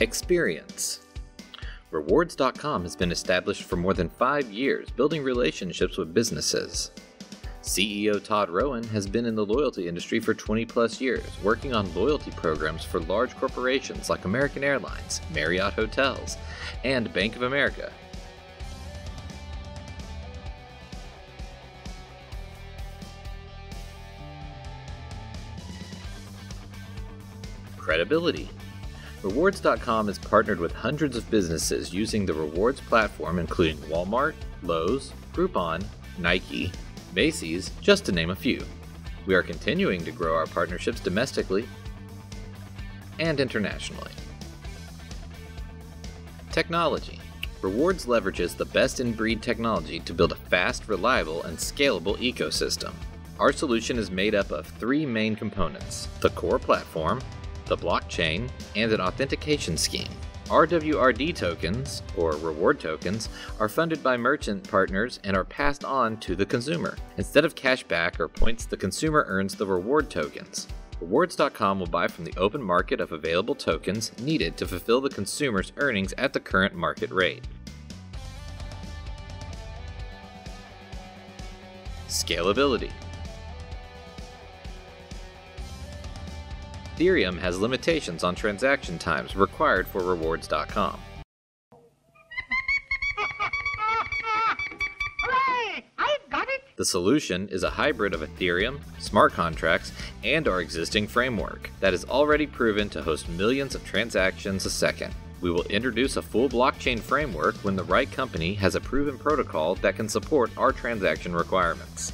Experience. Rewards.com has been established for more than five years, building relationships with businesses. CEO Todd Rowan has been in the loyalty industry for 20 plus years, working on loyalty programs for large corporations like American Airlines, Marriott Hotels, and Bank of America. Credibility. Rewards.com is partnered with hundreds of businesses using the rewards platform, including Walmart, Lowe's, Groupon, Nike, Macy's, just to name a few. We are continuing to grow our partnerships domestically and internationally. Technology. Rewards leverages the best in breed technology to build a fast, reliable, and scalable ecosystem. Our solution is made up of three main components the core platform, the blockchain, and an authentication scheme. RWRD tokens, or reward tokens, are funded by merchant partners and are passed on to the consumer. Instead of cash back or points, the consumer earns the reward tokens. Rewards.com will buy from the open market of available tokens needed to fulfill the consumer's earnings at the current market rate. Scalability. Ethereum has limitations on transaction times required for rewards.com. Hooray! I've got it! The solution is a hybrid of Ethereum, smart contracts, and our existing framework that is already proven to host millions of transactions a second. We will introduce a full blockchain framework when the right company has a proven protocol that can support our transaction requirements.